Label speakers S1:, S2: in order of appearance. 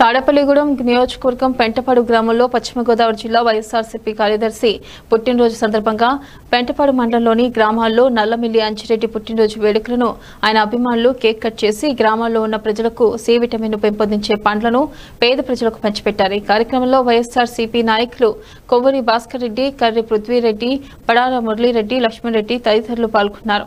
S1: తాడపల్లిగూడెం నియోజకవర్గం పెంటపాడు గ్రామంలో పశ్చిమ గోదావరి జిల్లా వైఎస్ఆర్సీపీ కార్యదర్శి పుట్టినరోజు సందర్భంగా పెంటపాడు మండలంలోని గ్రామాల్లో నల్లమిల్లి అంచిరెడ్డి పుట్టినరోజు వేడుకలను ఆయన అభిమానులు కేక్ కట్ చేసి గ్రామాల్లో ఉన్న ప్రజలకు సి విటమిన్ పెంపొందించే పండ్లను పేద ప్రజలకు పంచిపెట్టారు. ఈ కార్యక్రమంలో వైఎస్ఆర్సీపీ నాయకులు కొవ్వూరి భాస్కర్ రెడ్డి కర్రి పృథ్వీరెడ్డి పడాల మురళీరెడ్డి లక్ష్మణరెడ్డి తదితరులు పాల్గొన్నారు.